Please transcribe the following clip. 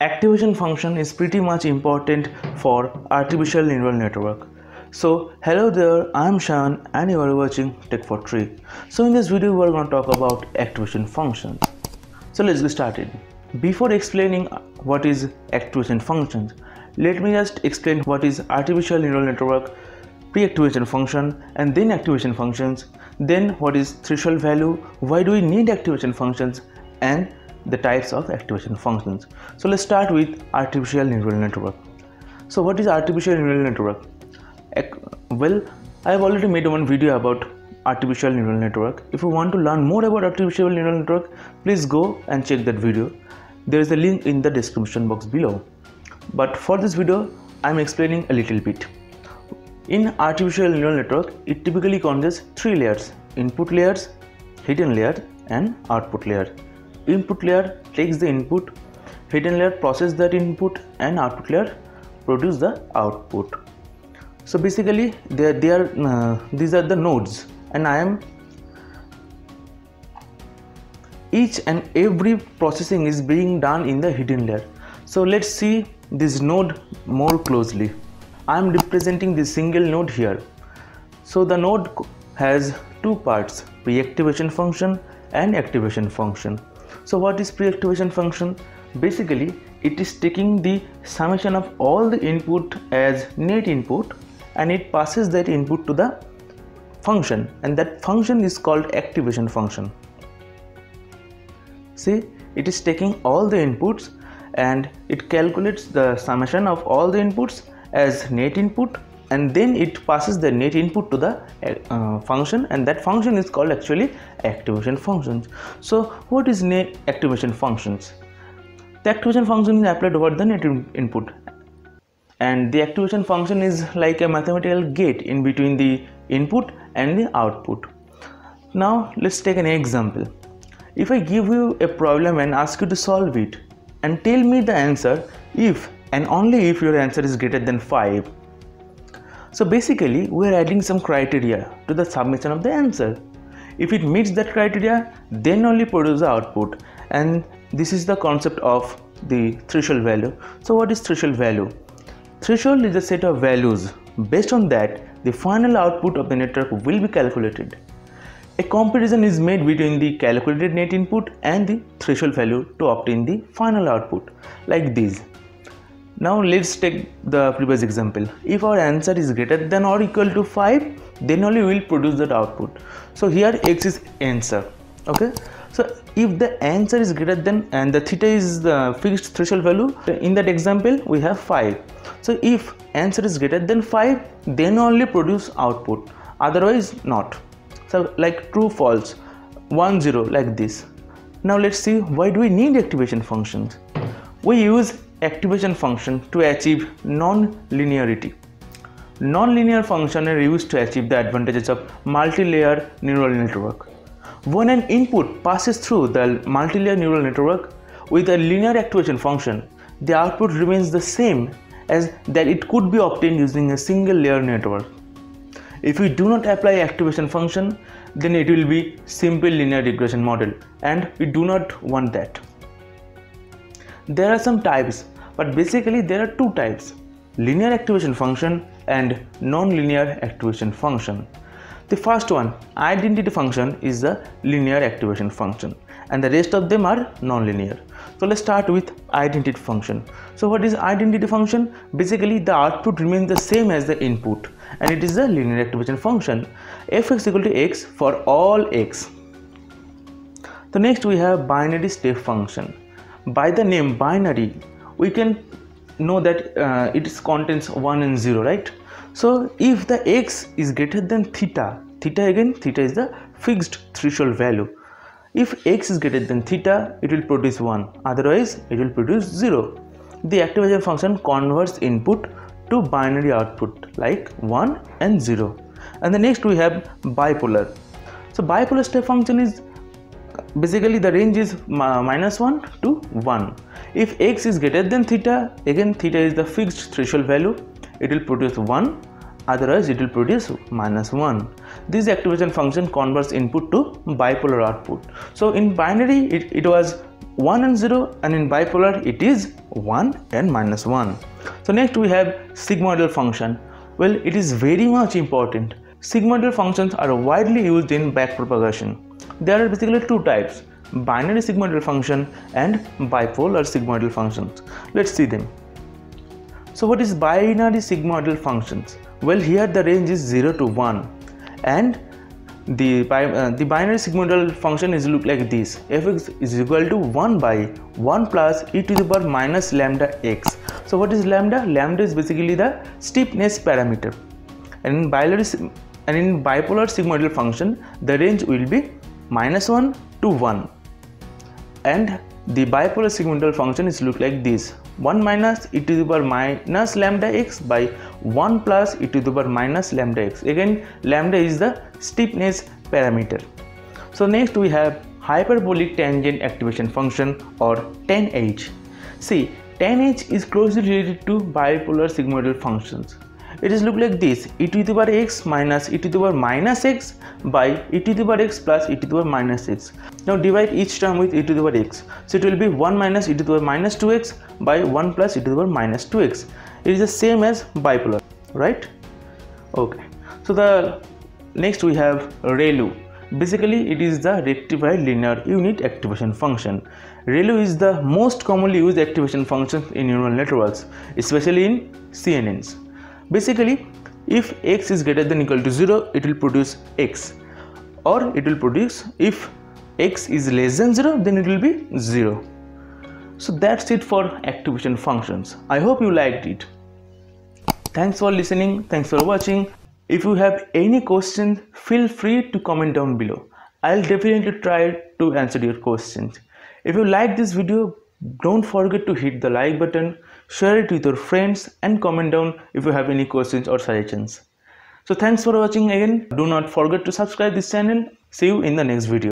activation function is pretty much important for artificial neural network. So hello there, I'm Shan and you are watching Tec4Tric. So in this video we're going to talk about activation functions. So let's get started. Before explaining what is activation functions, let me just explain what is artificial neural network, pre-activation function and then activation functions, then what is threshold value, why do we need activation functions and the types of activation functions. So let's start with artificial neural network. So what is artificial neural network? Well, I have already made one video about artificial neural network. If you want to learn more about artificial neural network, please go and check that video. There is a link in the description box below. But for this video, I am explaining a little bit. In artificial neural network, it typically contains three layers: input layers, hidden layer, and output layer input layer takes the input hidden layer process that input and output layer produce the output. So basically they, they are uh, these are the nodes and i am each and every processing is being done in the hidden layer. So let's see this node more closely. I am representing this single node here. So the node has two parts pre-activation function and activation function so what is pre-activation function? Basically, it is taking the summation of all the input as net input and it passes that input to the function and that function is called activation function. See, it is taking all the inputs and it calculates the summation of all the inputs as net input and then it passes the net input to the uh, function and that function is called actually activation functions. So what is net activation functions? The activation function is applied over the net input. And the activation function is like a mathematical gate in between the input and the output. Now let's take an example. If i give you a problem and ask you to solve it and tell me the answer if and only if your answer is greater than 5 so basically we are adding some criteria to the submission of the answer. If it meets that criteria then only produce the output and this is the concept of the threshold value. So what is threshold value? Threshold is a set of values. Based on that the final output of the network will be calculated. A comparison is made between the calculated net input and the threshold value to obtain the final output like this. Now let's take the previous example. If our answer is greater than or equal to 5, then only we will produce that output. So here x is answer. Okay. So if the answer is greater than and the theta is the fixed threshold value, in that example we have 5. So if answer is greater than 5, then only produce output. Otherwise not. So like true false 1 0 like this. Now let's see why do we need activation functions. We use activation function to achieve non-linearity. Non-linear functions are used to achieve the advantages of multi-layer neural network. When an input passes through the multi-layer neural network with a linear activation function, the output remains the same as that it could be obtained using a single layer network. If we do not apply activation function, then it will be simple linear regression model and we do not want that. There are some types but basically there are two types linear activation function and non-linear activation function. The first one identity function is the linear activation function and the rest of them are non-linear. So let's start with identity function. So what is identity function? Basically the output remains the same as the input and it is a linear activation function. Fx equal to x for all x. So next we have binary step function by the name binary we can know that uh, it contains 1 and 0 right? So if the x is greater than theta theta again theta is the fixed threshold value. If x is greater than theta it will produce 1 otherwise it will produce 0 the activation function converts input to binary output like 1 and 0 and the next we have bipolar. So bipolar step function is basically the range is minus 1 to 1 if x is greater than theta again theta is the fixed threshold value it will produce 1 otherwise it will produce minus 1 this activation function converts input to bipolar output so in binary it, it was 1 and 0 and in bipolar it is 1 and minus 1. So next we have sigmoidal function. Well it is very much important. Sigmoidal functions are widely used in backpropagation. There are basically two types binary sigmoidal function and bipolar sigmoidal functions. Let's see them. So what is binary sigmoidal functions? Well here the range is 0 to 1 and the, uh, the binary sigmoidal function is look like this fx is equal to 1 by 1 plus e to the power minus lambda x so what is lambda lambda is basically the steepness parameter and in binary and in bipolar sigmoidal function the range will be minus 1 to 1 and the bipolar sigmoidal function is look like this. 1 minus e to the power minus lambda x by 1 plus e to the power minus lambda x. Again lambda is the steepness parameter. So next we have hyperbolic tangent activation function or TANH see TANH is closely related to bipolar sigmoidal functions it is look like this. E to the power x minus e to the power minus x by e to the power x plus e to the power minus x. Now divide each term with e to the power x. So it will be 1 minus e to the power minus 2x by 1 plus e to the power minus 2x it is the same as bipolar right? Okay. So the next we have ReLU. Basically it is the rectified linear unit activation function. ReLU is the most commonly used activation function in neural networks especially in CNNs basically if x is greater than equal to 0 it will produce x. Or it will produce if x is less than 0 then it will be 0 so that's it for activation functions. I hope you liked it. Thanks for listening. Thanks for watching. If you have any questions feel free to comment down below. I'll definitely try to answer your questions. If you like this video don't forget to hit the like button, share it with your friends and comment down if you have any questions or suggestions. So thanks for watching again. Do not forget to subscribe this channel. See you in the next video.